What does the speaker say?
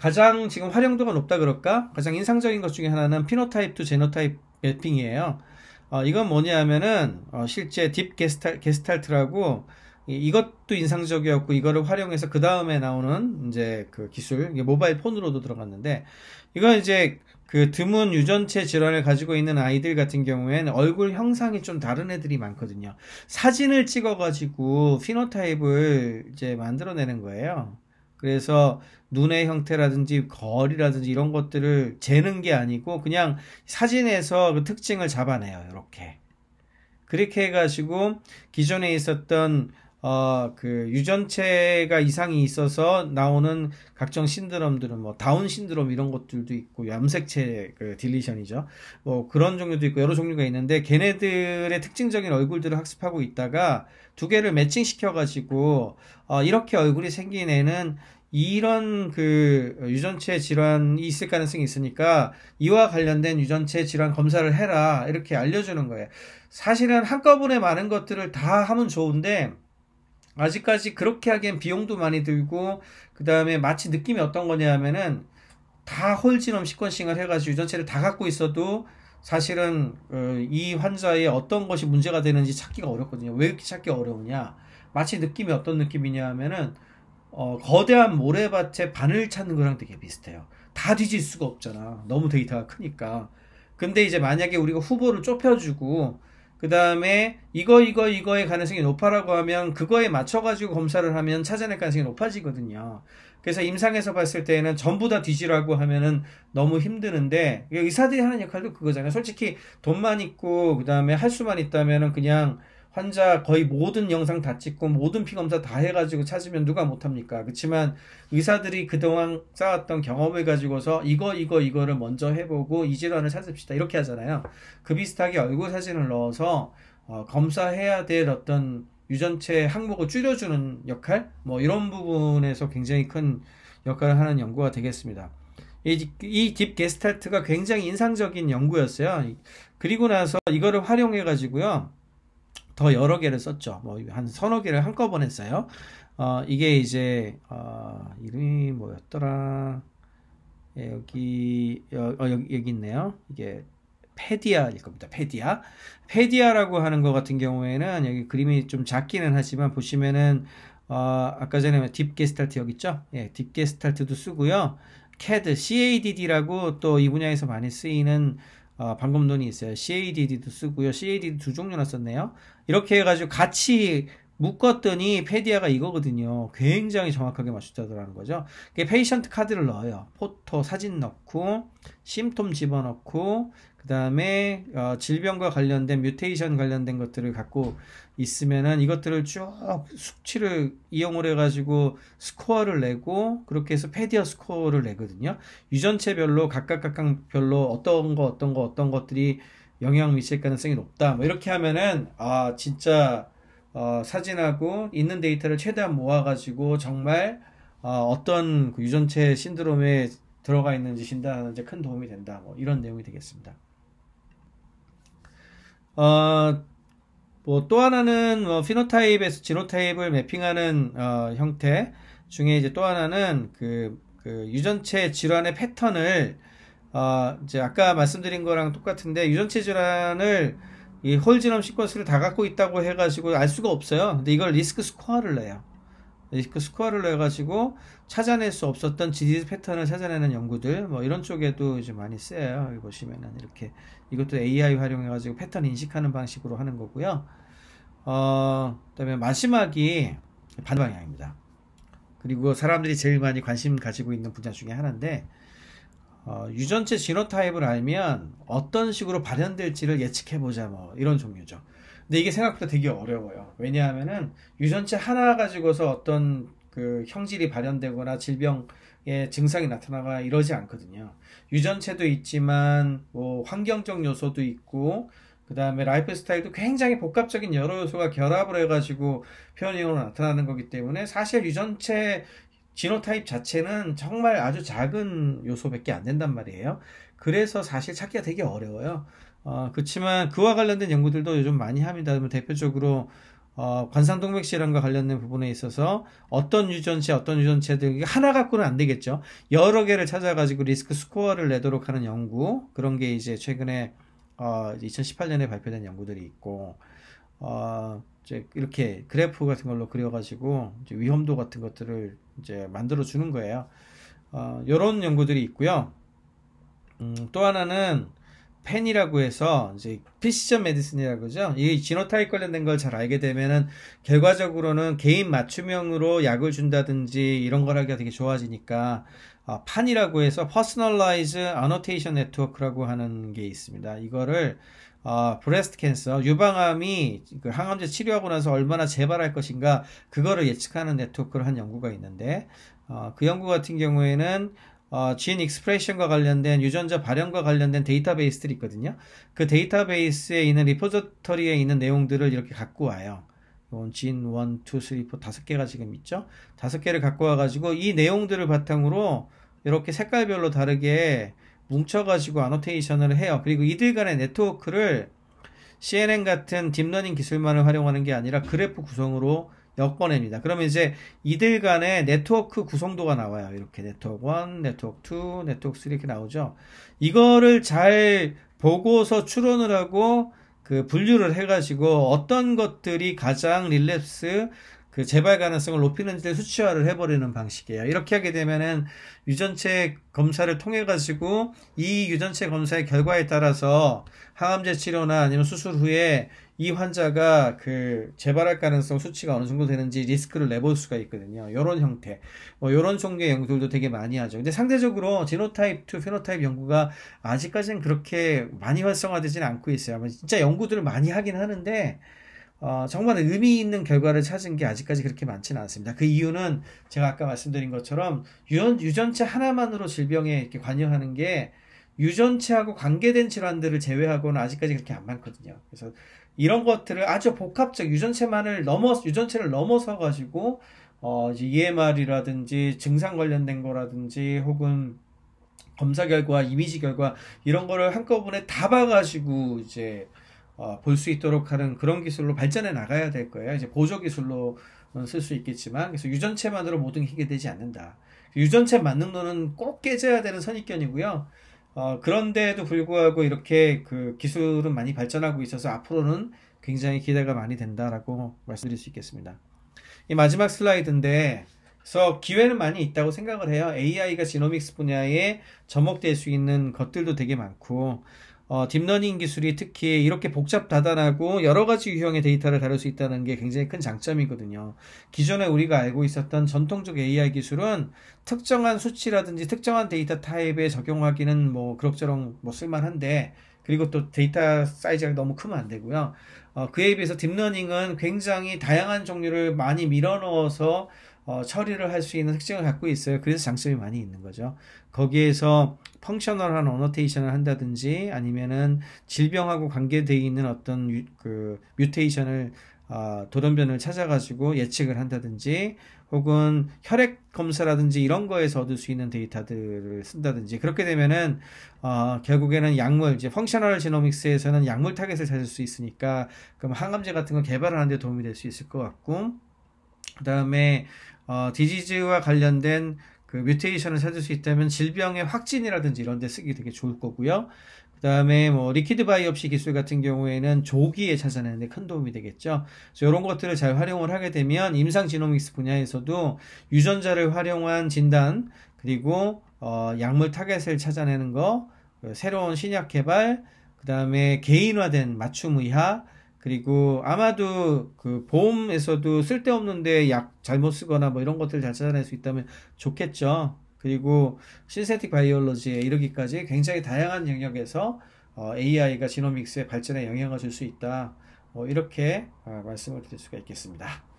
가장 지금 활용도가 높다 그럴까? 가장 인상적인 것 중에 하나는 phenotype to genotype mapping이에요. 어, 이건 뭐냐면은 어, 실제 Deep Gestal, Gestalt라고 이것도 인상적이었고 이거를 활용해서 그 다음에 나오는 이제 그 기술 모바일 폰으로도 들어갔는데 이건 이제 그 드문 유전체 질환을 가지고 있는 아이들 같은 경우에는 얼굴 형상이 좀 다른 애들이 많거든요. 사진을 찍어가지고 phenotype을 이제 만들어내는 거예요. 그래서 눈의 형태라든지 거리라든지 이런 것들을 재는 게 아니고 그냥 사진에서 그 특징을 잡아내요. 이렇게. 그렇게 해가지고 기존에 있었던 어, 그 유전체가 이상이 있어서 나오는 각종 신드롬들은 뭐 다운 신드롬 이런 것들도 있고 염색체 그 딜리션이죠. 뭐 그런 종류도 있고 여러 종류가 있는데 걔네들의 특징적인 얼굴들을 학습하고 있다가 두 개를 매칭시켜 가지고 어, 이렇게 얼굴이 생긴 애는 이런 그 유전체 질환이 있을 가능성이 있으니까 이와 관련된 유전체 질환 검사를 해라 이렇게 알려주는 거예요. 사실은 한꺼번에 많은 것들을 다 하면 좋은데 아직까지 그렇게 하기엔 비용도 많이 들고 그 다음에 마치 느낌이 어떤 거냐 하면은 다 홀지넘 시퀀싱을 해가지고 유전체를 다 갖고 있어도 사실은 어, 이 환자의 어떤 것이 문제가 되는지 찾기가 어렵거든요. 왜 이렇게 찾기 어려우냐? 마치 느낌이 어떤 느낌이냐 하면은 어, 거대한 모래밭에 바늘 찾는 거랑 되게 비슷해요. 다 뒤질 수가 없잖아. 너무 데이터가 크니까. 근데 이제 만약에 우리가 후보를 좁혀주고 그 다음에 이거 이거 이거의 가능성이 높아라고 하면 그거에 맞춰가지고 검사를 하면 찾아낼 가능성이 높아지거든요. 그래서 임상에서 봤을 때는 전부 다 뒤지라고 하면은 너무 힘드는데 의사들이 하는 역할도 그거잖아요. 솔직히 돈만 있고 그 다음에 할 수만 있다면은 그냥 환자 거의 모든 영상 다 찍고 모든 피 검사 다 해가지고 찾으면 누가 못합니까? 그렇지만 의사들이 그동안 쌓았던 경험을 가지고서 이거 이거 이거를 먼저 해보고 이 질환을 찾읍시다 이렇게 하잖아요. 그 비슷하게 얼굴 사진을 넣어서 어, 검사해야 될 어떤 유전체 항목을 줄여주는 역할 뭐 이런 부분에서 굉장히 큰 역할을 하는 연구가 되겠습니다. 이딥 게스탈트가 굉장히 인상적인 연구였어요. 그리고 나서 이거를 활용해 가지고요. 더 여러 개를 썼죠. 뭐 한 서너 개를 한꺼번에 써요. 어, 이게 이제 어, 이름이 뭐였더라? 예, 여기 어, 여기, 여기 있네요. 이게 페디아일 겁니다. 페디아. 페디아라고 하는 것 같은 경우에는 여기 그림이 좀 작기는 하지만 보시면은 어, 아까 전에 Deep Gestalt 여기 있죠? 예, Deep Gestalt도 쓰고요. CAD, CADD라고 또 이 분야에서 많이 쓰이는 어, 방법론이 있어요. CADD도 쓰고요. CADD 두 종류나 썼네요. 이렇게 해가지고 같이 묶었더니 PEDIA가 이거거든요. 굉장히 정확하게 맞췄다더라는 거죠. patient 카드를 넣어요. photo 사진 넣고 symptom 집어넣고 그 다음에 어, 질병과 관련된 mutation 관련된 것들을 갖고 있으면은 이것들을 쭉 숙취를 이용을 해가지고 스코어를 내고 그렇게 해서 페디어 스코어를 내거든요. 유전체별로 각각 각각별로 어떤 거 어떤 거 어떤 것들이 영향 미칠 가능성이 높다. 뭐 이렇게 하면은 아 진짜 어, 사진하고 있는 데이터를 최대한 모아가지고 정말 어, 떤그 유전체 신드롬에 들어가 있는지 진단하는 데 큰 도움이 된다. 뭐 이런 내용이 되겠습니다. 어, 뭐 또 하나는 뭐 phenotype에서 genotype을 mapping하는 어, 형태 중에 이제 또 하나는 그, 그 유전체 질환의 패턴을 어, 이제 아까 말씀드린 거랑 똑같은데 유전체 질환을 이 whole genome sequence를 다 갖고 있다고 해가지고 알 수가 없어요. 근데 이걸 risk score를 내요. risk score를 내가지고 찾아낼 수 없었던 disease 패턴을 찾아내는 연구들 뭐 이런 쪽에도 이제 많이 쓰여요. 여기 보시면은 이렇게 이것도 AI 활용해가지고 패턴 인식하는 방식으로 하는 거고요. 어, 그다음에 마지막이 반방향입니다. 그리고 사람들이 제일 많이 관심 가지고 있는 분야 중에 하나인데 어, 유전체 지노타입을 알면 어떤 식으로 발현될지를 예측해보자 뭐 이런 종류죠. 근데 이게 생각보다 되게 어려워요. 왜냐하면은 유전체 하나 가지고서 어떤 그 형질이 발현되거나 질병의 증상이 나타나거나 이러지 않거든요. 유전체도 있지만 뭐 환경적 요소도 있고 그 다음에 라이프 스타일도 굉장히 복합적인 여러 요소가 결합을 해가지고 표현형으로 나타나는 거기 때문에 사실 유전체 지노타입 자체는 정말 아주 작은 요소밖에 안 된단 말이에요. 그래서 사실 찾기가 되게 어려워요. 어, 그렇지만 그와 관련된 연구들도 요즘 많이 합니다. 뭐 대표적으로 어, 관상동맥 질환과 관련된 부분에 있어서 어떤 유전체, 어떤 유전체들 하나 갖고는 안 되겠죠. 여러 개를 찾아가지고 risk score를 내도록 하는 연구 그런 게 이제 최근에 어, 2018년에 발표된 연구들이 있고 어, 이제 이렇게 그래프 같은 걸로 그려가지고 위험도 같은 것들을 이제 만들어 주는 거예요. 어, 이런 연구들이 있고요. 음, 또 하나는 PAN이라고 해서 이제 precision medicine이라고 그러죠. 이 genotype 관련된 걸 잘 알게 되면은 결과적으로는 개인 맞춤형으로 약을 준다든지 이런 걸 하기가 되게 좋아지니까 어, PAN이라고 해서 personalized annotation network라고 하는 게 있습니다. 이거를 어, breast cancer 유방암이 그 항암제 치료하고 나서 얼마나 재발할 것인가 그거를 예측하는 네트워크를 한 연구가 있는데 어, 그 연구 같은 경우에는 어, gene expression과 관련된 유전자 발현과 관련된 데이터베이스들이 있거든요. 그 데이터베이스에 있는 repository에 있는 내용들을 이렇게 갖고 와요. gene 1, 2, 3, 4 다섯 개가 지금 있죠. 다섯 개를 갖고 와가지고 이 내용들을 바탕으로 이렇게 색깔별로 다르게 뭉쳐가지고 annotation을 해요. 그리고 이들 간의 네트워크를 CNN 같은 deep learning 기술만을 활용하는 게 아니라 그래프 구성으로 엮어냅니다. 그러면 이제 이들 간의 네트워크 구성도가 나와요. 이렇게 네트워크 1, 네트워크 2, 네트워크 3 이렇게 나오죠. 이거를 잘 보고서 추론을 하고 그 분류를 해가지고 어떤 것들이 가장 relapse 그 재발 가능성을 높이는지를 수치화를 해버리는 방식이에요. 이렇게 하게 되면은 유전체 검사를 통해 가지고 이 유전체 검사의 결과에 따라서 항암제 치료나 아니면 수술 후에 이 환자가 그 재발할 가능성 수치가 어느 정도 되는지 리스크를 내볼 수가 있거든요. 이런 형태, 뭐 이런 종류의 연구들도 되게 많이 하죠. 근데 상대적으로 지노타입 2 페노타입 연구가 아직까지는 그렇게 많이 활성화되지는 않고 있어요. 진짜 연구들을 많이 하긴 하는데 어, 정말 의미 있는 결과를 찾은 게 아직까지 그렇게 많지는 않습니다. 그 이유는 제가 아까 말씀드린 것처럼 유전, 유전체 하나만으로 질병에 이렇게 관여하는 게 유전체하고 관계된 질환들을 제외하고는 아직까지 그렇게 안 많거든요. 그래서 이런 것들을 아주 복합적 유전체만을 넘어 유전체를 넘어서 가지고 어, 이제 EMR이라든지 증상 관련된 거라든지 혹은 검사 결과, 이미지 결과 이런 거를 한꺼번에 다 봐가지고 이제 어, 볼 수 있도록 하는 그런 기술로 발전해 나가야 될 거예요. 이제 보조 기술로 쓸 수 있겠지만 그래서 유전체만으로 모든 게 해결되지 않는다. 유전체 만능론은 꼭 깨져야 되는 선입견이고요. 어, 그런데도 불구하고 이렇게 그 기술은 많이 발전하고 있어서 앞으로는 굉장히 기대가 많이 된다라고 말씀드릴 수 있겠습니다. 이 마지막 슬라이드인데 그래서 기회는 많이 있다고 생각을 해요. AI가 지노믹스 분야에 접목될 수 있는 것들도 되게 많고 어, deep learning 기술이 특히 이렇게 복잡 다단하고 여러 가지 유형의 데이터를 다룰 수 있다는 게 굉장히 큰 장점이거든요. 기존에 우리가 알고 있었던 전통적 AI 기술은 특정한 수치라든지 특정한 데이터 타입에 적용하기는 뭐 그럭저럭 뭐 쓸만한데 그리고 또 데이터 사이즈가 너무 크면 안 되고요. 어, 그에 비해서 deep learning은 굉장히 다양한 종류를 많이 밀어 넣어서 어, 처리를 할 수 있는 특징을 갖고 있어요. 그래서 장점이 많이 있는 거죠. 거기에서 functional한 annotation을 한다든지 아니면은 질병하고 관계되어 있는 어떤 유, 그 mutation을 어, 돌연변이를 찾아가지고 예측을 한다든지 혹은 혈액 검사라든지 이런 거에서 얻을 수 있는 데이터들을 쓴다든지 그렇게 되면은 어, 결국에는 약물 이제 functional genomics에서는 약물 타겟을 찾을 수 있으니까 그럼 항암제 같은 거 개발하는 데 도움이 될 수 있을 것 같고 그 다음에 어, disease와 관련된 그 mutation을 찾을 수 있다면 질병의 확진이라든지 이런 데 쓰기 되게 좋을 거고요. 그 다음에 뭐 liquid biopsy 기술 같은 경우에는 조기에 찾아내는데 큰 도움이 되겠죠. 그래서 이런 것들을 잘 활용을 하게 되면 임상 genomics 분야에서도 유전자를 활용한 진단 그리고 어, 약물 타겟을 찾아내는 거, 그 새로운 신약 개발, 그 다음에 개인화된 맞춤 의학, 그리고 아마도 그 보험에서도 쓸데없는데 약 잘못 쓰거나 뭐 이런 것들 잘 찾아낼 수 있다면 좋겠죠. 그리고 신세틱 바이올로지에 이르기까지 굉장히 다양한 영역에서 어, AI가 지노믹스의 발전에 영향을 줄 수 있다. 뭐 이렇게 어, 말씀을 드릴 수가 있겠습니다.